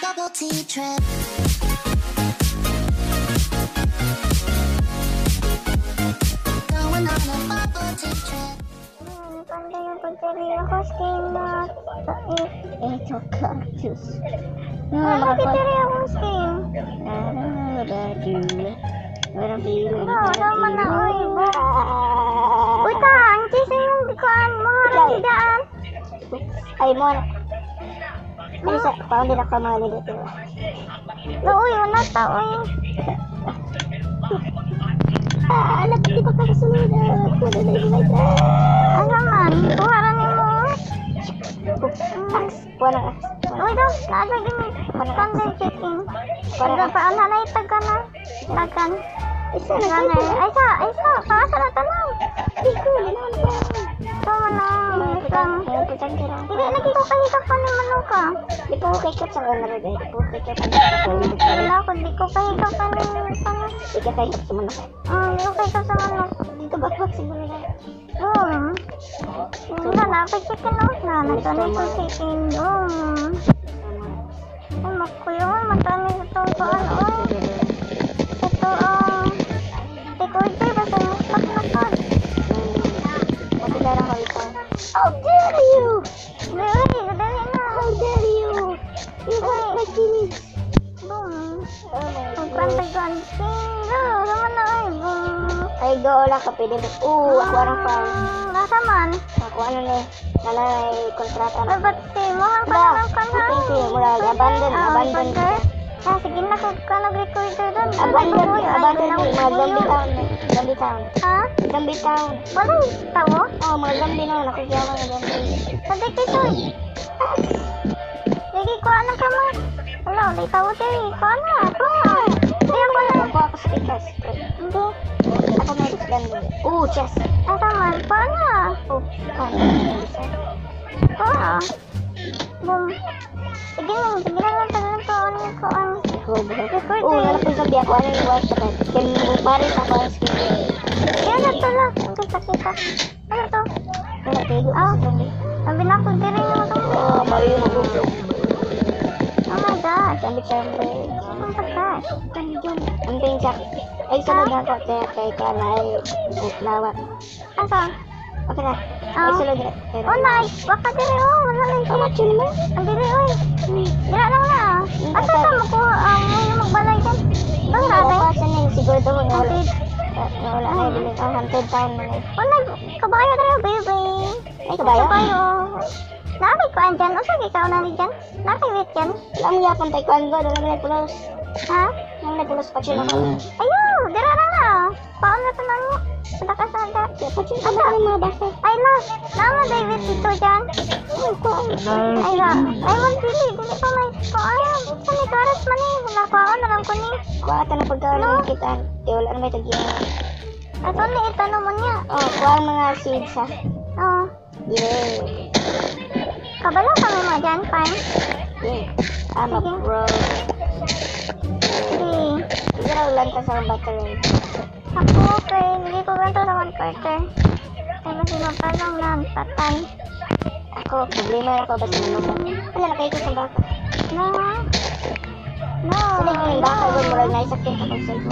bubble tea trip. Going on a trip. I'm gonna go to the hosting. It's I'm gonna go to the I don't know Bisa parang di nakama mga nilito. No, uy, wala ta, uy. Ah, nagdi pa kasi sunod. Kudo na. Ang naman, tuharan mo. Thanks, wala ka. Uy, daw, kada din. Tangan checking. Kada pa, ang nanay tagan na. Isa ay, na Tama na. Ayaw ko saan kira. Hindi, nagkikakahika pa ni Manuka. Di pa ko kay Kap sa mga nalagay. Di pa ko kay Kap. Wala ko, di ko kahika pa ni Manuka. Di ka kay Kap sa mga. Ah, di ko kahika sa Manok. Dito bakwak siguro na. Hmm. Wala na, pag-chicken out na. Nagtanong ko chicken. Hmm. Ay, makuyo. Matami itong kuan. Uy, How dare you? Really? Really? How dare you? You can't make me boom. Pagpantagon. Singo, naman na kayo. Ay, go wala ka pwede. Oo, ako arang pa. Nasa man? Ako ano ni, nanay kontrata na. Ba't mo ang parang kanhan? Thank you, ya, mula. Abandon, abandon. Abandon. Ah, sige na kung ka nag-recorder doon. Abandon, abandon. Mga zombie town. eh. Zombie town. Ha? Zombie town. Wala yung tawo? Oo, mga zombie na. Nakikiyawa na zombie. Sabi ko ito eh. Sige, kuha na ka mo. Wala, yung tawo tayo eh. Kuha na, kuha. Kaya ko na. Ako ako sa ikas. Hindi. Ako may gun. Oo, chess. Asa man, kuha na. Oh, ano? Kuha. uh anak bisa biar warna luar keren dan mari sama sini ya nggak tolong kita kita ayo tuh nggak tega ah ambil aku tiri nih untuk oh mari aku oh my gosh ambil tempe oh my ambil cak. Eh sana dah kok teh kayak lain. Lawak Okay na. Ah. Ay, na. Oh, oh. Wala lang Tama, chill mo. Ang diri, oy. Dira lang na. Asa ka ko, um, yung magbalay dyan? Bang Wala ratay? Siguro daw wala. Wala wala. Ang haunted town na eh. Wala, kabayo na rin, baby. Ay, kabayo? Kabayo. Nakay ko andyan. O sige, ikaw na rin dyan. Nakay wait dyan. Wala mo yapon taekwondo. Wala mo nagpulos. Ha? Wala nagpulos pa siya ako. Ayaw, dira lang na. Paano na tanan mo? baka sada kasi ada lima dasar ay nama David dito dyan ay la ay wag dili dili pa may kaayam sa may karas man eh nakaon na lang ko ni kuwata na pagkaon kita di wala na may tagiyan ato itanong mo niya oh kuwang mga seeds ha oh yeah kabalo kami mo dyan pan yeah I'm a pro Sige. Sige, ulan ka sa battery. Ako, okay. Hindi ko ganito sa one quarter. Ay, mas sinapalong na ang patay. Ako, problema ako ba sa mga Wala na kayo ko sa baka. No. No. Wala ko yung baka. Wala mo na isakit ako sa ito.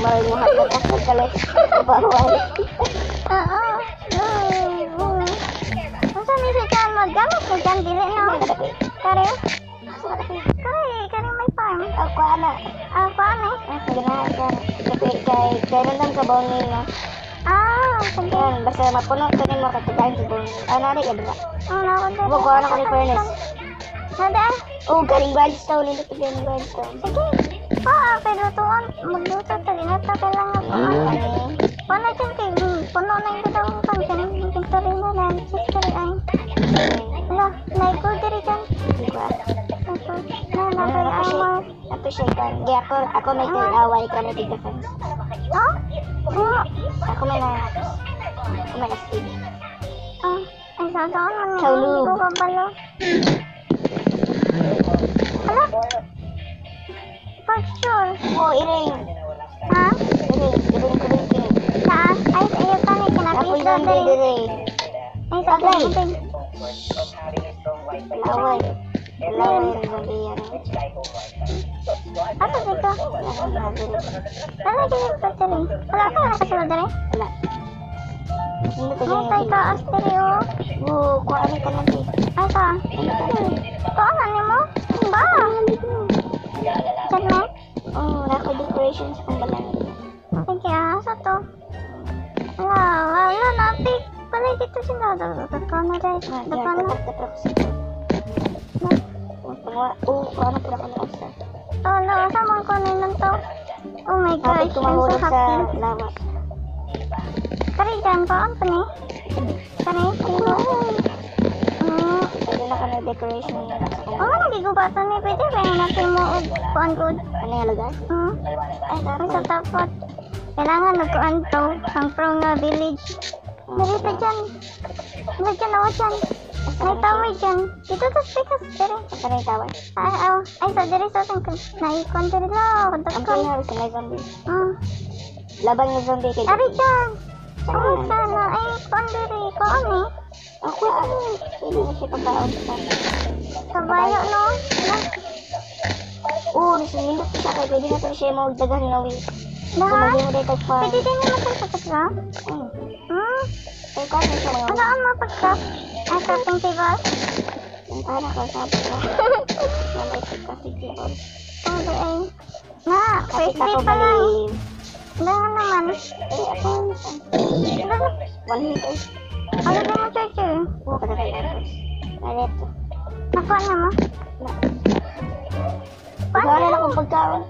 Maral mo hatot ako kalit. Bawal. Oo. No. Ang sa dyan, maggamit ka dyan, dili na. Kare? Ako ana. Ah, paano? Ako ganahan ka. Kay kay kay nandang sa bawngin na. Ah, sige. Yan, basta mapuno ka mo katagayan sa bawngin. Ah, nari ka ba? Ang nakon dito. Wag ko ano ka ni furnace. Nada? Oh, galing grindstone. Hindi ko galing grindstone. Sige. Ah, pero tuon. Magluto ta rin. Ito kailangan ko. Ano? Paano dyan kay puno na yung katawang kan dyan. Inventory na lang. History ay. Wala, naigo diri dyan. Hindi ko alam. Appreciate. Hindi ako, ako may tinaway ka may tig-defense. Oh? Oh? Ako may na, ako may astig. Ah, ay sasaan man niya. Hello. Hindi ko kabalo. Hala? For sure. Oh, iring. Ha? Iring, iring, iring, iring. Saan? Ay, sa iyo ka ni Ako kinapisa yung diri. iring. Ay, sa Agay. iyo ka Laway. Wala yung apa sih itu ya karena kita tercerai kalau aku nggak keseludaran enggak Muka ito astereo Bu, kuha ni ka nanti Ay Kau kuha ka ni mo Ba Chat mo Oh, rako decorations kung balang Sige, asa to Wala, wala, napik Pala kita siya na Tatawa na rin Tatawa na Tatawa na Tatawa na Tatawa na Tatawa na Oh, nasa man ko na to. Oh my gosh, I'm so happy. lawa. Kari dyan pa, ano pa ni? Kari? Hmm. Pwede na ka na decoration niya. Oh, nagigubatan ni Pwede kaya natin mo og kuan good. Ano yung lugar? Hmm. Ay, Ay, sa tapot. Kailangan nagkuan to. Ang pro nga village. Narito dyan. Wala dyan, ako dyan. Metallican. Και τότε πήγα στερή. ah, Ay, sendiri saya sangka naikon diri lah. Kampanya harus naikon diri. Laban ng zombie kayo. Ari dyan. Kung sana ay pandiri ko ano. Ako ano. ini mo siya pagkaon sa no. Oo, nasimindot siya kayo. Pwede na siya magdagan na wheel. Lahat? Pwede din naman sa sakit? Hmm. Hmm? Kaya kaya siya mga Ano ang mapagkap? Ay, crafting table? Yung para ka sabi ko. Mamay pagka-kasi table. Pwede ay. Na, Kapit first day pa lang. Dahan naman. Eh, ako. Dahan. One hit eh. Ano ba mo, Churcher? Oo, kada kay Marcos. Narito. Nakuha na mo? Na. Wala na akong pagkaon.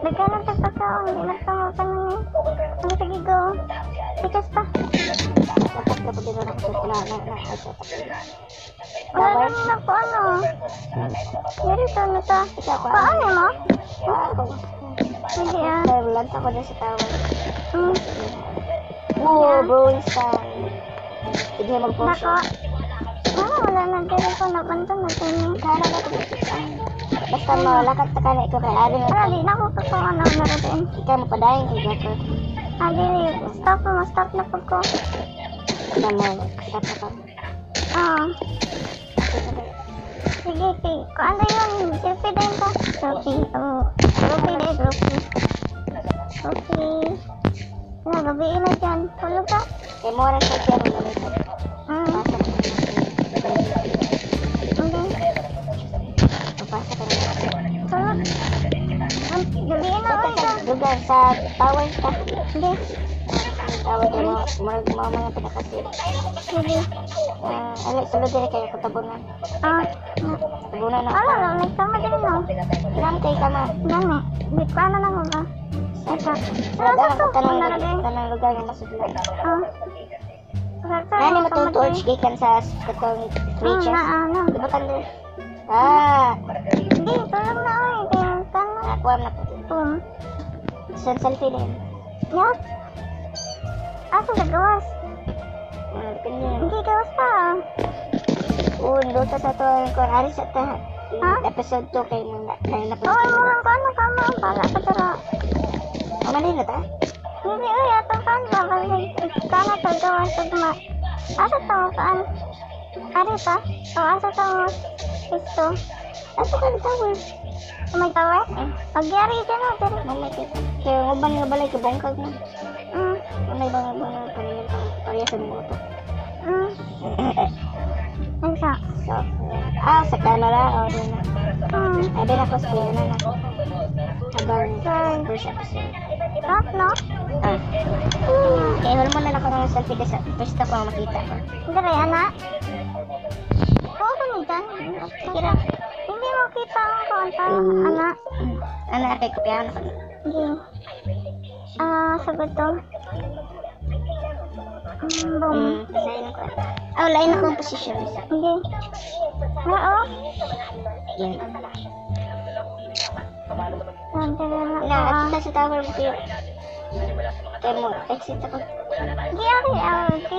Nagkaroon sa pagkaon. Hindi nagtama pa na ni. Ang sige go. Tikas pa. Tapos na na ako sa na na na. Wala na na po ano. Yari to na pa. Paano mo? Ako. Sige ah. Kaya lanta ko na sa tower. Hmm. Oo, bro, star. Hindi mo mag-post. Nako. Ano, wala na din ako nabanta na din. Kala na ito. Basta malakat na ka na ikaw kay Ari Pero na di na ako kung ano na rin. Ikaw mo padayin kay Gopher. Adi, stop mo, stop na pag ko. Mo, stop na ka. Ah. Sige, okay. Kung ano yun, selfie din ka. Selfie, oh. Selfie din, selfie. Okay. Wala, gabiin na dyan. Tulog ka. Kay mo rin sa gamit. Hmm. Okay. Pasa ka na. Tulog. Ah, na, oy. juga bisa tahu kita deh mau mau mau yang kita kasih jadi uh, elok selalu dia ah, tabunan ah tabunan apa ala lah nih sama jadi mau nanti kamu nanti di mana nang apa Eta, terus itu benar deh. Tanang lugar yang masuk. Ah. Nani matutuod chicken sa katong creatures. Ah, ah, Diba tanda? Ah. Hindi, tulog na ako eh. Tanong. Ako ang natutuod. Selfie din. Yes. Asa sa gawas? Hindi gawas pa. Oo, luto sa to kung ari sa ta. Ha? Episode 2 kay mga kay na Oo, oh, mukhang ko ano ka mo. Pala ka tara. Mali na ta? Hindi, uy, atong kan ba? Balik. Kana to gawas. Asa to kaan? Ari pa? O asa to? Isto. Ato ka tower. May tawa? Magyari dyan o, dyan. Mamay kay. Kaya uban nga balay kay bangkag na. Mm. Mamay ba nga ba nga kanina pariya sa mga to. Mm. Ay, sa. So, ah, sa camera, o rin na. Mm. Ay, din ako sa na na. Habang Sorry. first episode. Stop, no? Ah. Mm. Kaya wala mo na ako ng selfie kasi first ako ang makita ko. Dari, anak. Oo, ka ni dyan. Kira, dulu kita konten hmm. anak anak uh, Lain. Oh, position. Hindi. Kita sa tower. Kaya mo, exit ako. Hindi. Hindi,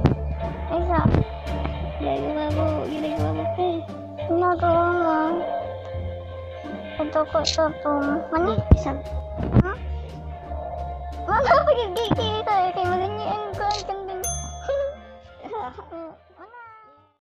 untuk tertum mana bisa gigi kayak kayak